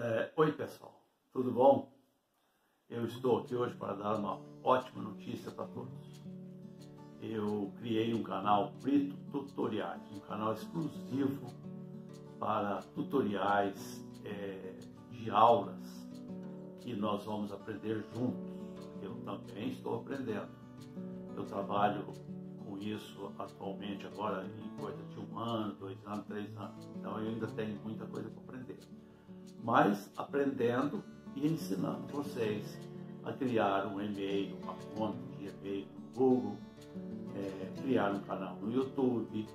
É, oi pessoal, tudo bom? Eu estou aqui hoje para dar uma ótima notícia para todos. Eu criei um canal Brito Tutoriais, um canal exclusivo para tutoriais é, de aulas que nós vamos aprender juntos. Eu também estou aprendendo. Eu trabalho com isso atualmente agora em coisa de um ano, dois anos, três anos. Então eu ainda tenho muita coisa para aprender mas aprendendo e ensinando vocês a criar um e-mail, uma conta de e-mail no Google, é, criar um canal no YouTube,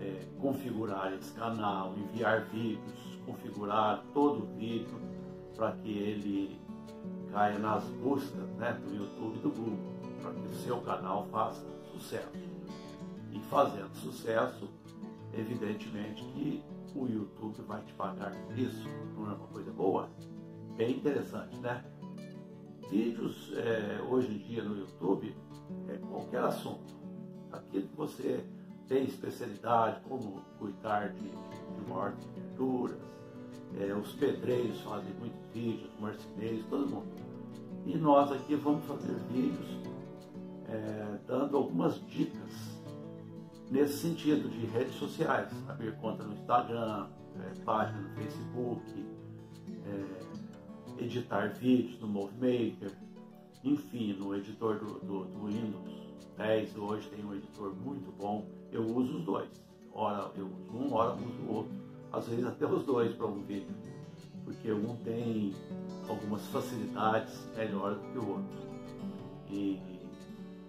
é, configurar esse canal, enviar vídeos, configurar todo o vídeo para que ele caia nas buscas né, do YouTube e do Google, para que o seu canal faça sucesso. E fazendo sucesso, evidentemente que o YouTube vai te pagar por isso. Não é uma coisa boa? Bem interessante, né? Vídeos é, hoje em dia no YouTube é qualquer assunto. Aquilo que você tem especialidade, como cuidar de, de de verduras, é, os pedreiros fazem muitos vídeos, marceneiros, todo mundo. E nós aqui vamos fazer vídeos é, dando algumas dicas nesse sentido de redes sociais, abrir conta no Instagram, é, página no Facebook, é, editar vídeos no Movemaker, enfim, no editor do, do, do, Windows 10 hoje tem um editor muito bom, eu uso os dois, ora eu uso um, ora eu uso o outro, às vezes até os dois para um vídeo, porque um tem algumas facilidades melhores do que o outro. E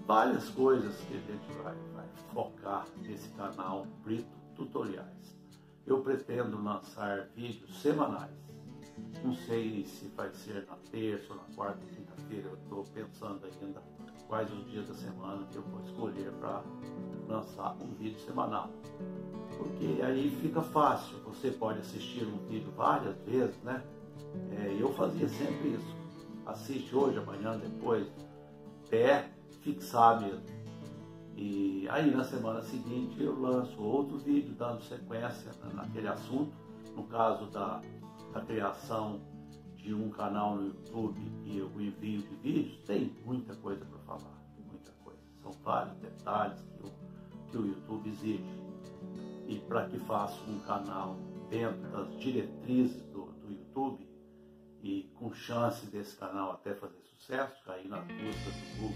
várias coisas que a gente vai, vai focar nesse canal Brito Tutoriais. Eu pretendo lançar vídeos semanais. Não sei se vai ser na terça ou na quarta ou quinta-feira. Eu estou pensando ainda quais os dias da semana que eu vou escolher para lançar um vídeo semanal. Porque aí fica fácil, você pode assistir um vídeo várias vezes, né? É, eu fazia sempre isso. Assiste hoje, amanhã, depois, até fixar mesmo. E aí na semana seguinte eu lanço outro vídeo dando sequência naquele assunto, no caso da, da criação de um canal no YouTube e o envio de vídeos, tem muita coisa para falar, muita coisa. São vários detalhes que o, que o YouTube exige. E para que faça um canal dentro das diretrizes do, do YouTube e com chance desse canal até fazer sucesso, cair nas buscas do YouTube,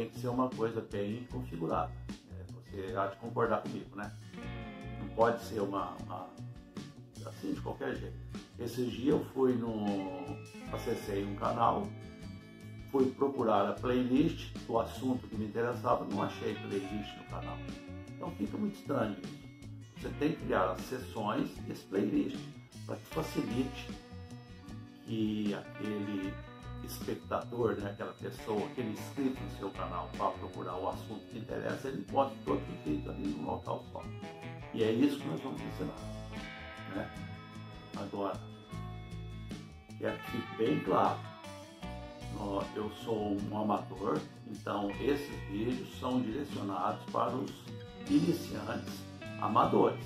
tem que ser uma coisa bem configurada. É, você há de concordar comigo, né? Não pode ser uma, uma assim de qualquer jeito. Esses dias eu fui no. acessei um canal, fui procurar a playlist do assunto que me interessava, não achei playlist no canal. Então fica muito estranho isso. Você tem que criar as sessões e esse playlist para que facilite que aquele espectador, né, aquela pessoa, aquele inscrito no seu canal para procurar o assunto que interessa, ele pode todos os vídeos ali no local só. E é isso que nós vamos ensinar. Né? Agora, quero que fique bem claro, eu sou um amador, então esses vídeos são direcionados para os iniciantes amadores,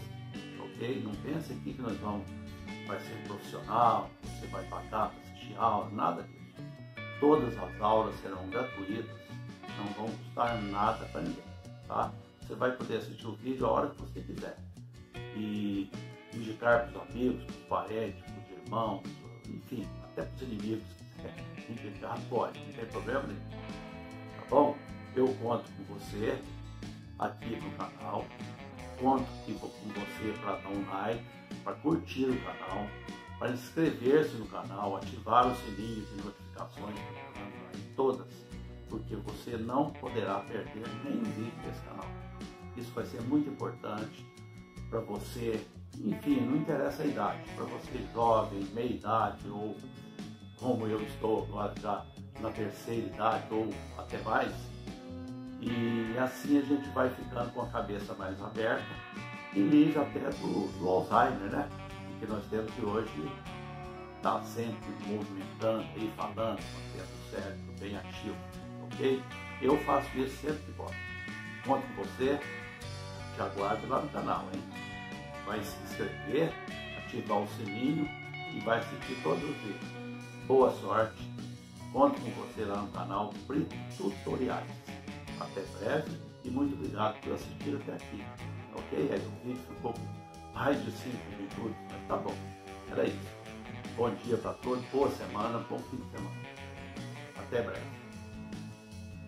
ok? Não pense aqui que nós vamos, vai ser profissional, você vai pagar para assistir aula, nada disso. Todas as aulas serão gratuitas, não vão custar nada para ninguém, tá? Você vai poder assistir o vídeo a hora que você quiser. E indicar para os amigos, para os parentes, para os irmãos, enfim, até para os inimigos que quiser indicar, pode, não tem problema nenhum. Tá bom? Eu conto com você aqui no canal, conto com você para dar um like, para curtir o canal, para inscrever-se no canal, ativar o sininho de notificações todas, porque você não poderá perder nenhum vídeo desse canal. Isso vai ser muito importante para você, enfim, não interessa a idade, para você jovem, meia idade ou como eu estou agora já na terceira idade ou até mais. E assim a gente vai ficando com a cabeça mais aberta e liga até do, do Alzheimer, né? que nós temos hoje estar tá sempre movimentando e falando, mantendo o cérebro bem ativo, ok? Eu faço isso sempre que posso. Conto com você, te aguardo lá no canal, hein? Vai se inscrever, ativar o sininho e vai assistir todos os vídeos. Boa sorte! Conto com você lá no canal Brito Tutoriais. Até breve e muito obrigado por assistir até aqui. Ok? É, o vídeo ficou mais de 5 minutos, mas tá bom. Era isso. Bom dia para todos, boa semana, bom fim de semana. Até breve.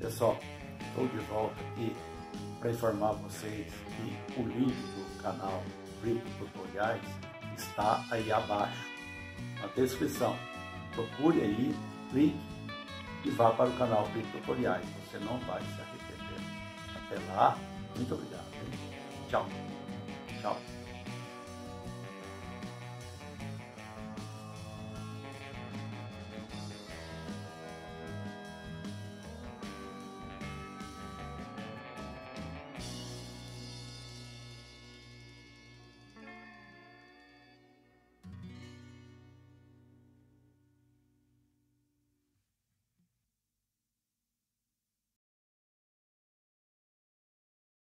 Pessoal, estou de volta aqui para informar vocês que o link do canal Brito Tutoriais está aí abaixo na descrição. Procure aí, clique e vá para o canal Brito Tutoriais. Você não vai se arrepender. Até lá, muito obrigado. Tchau. Tchau.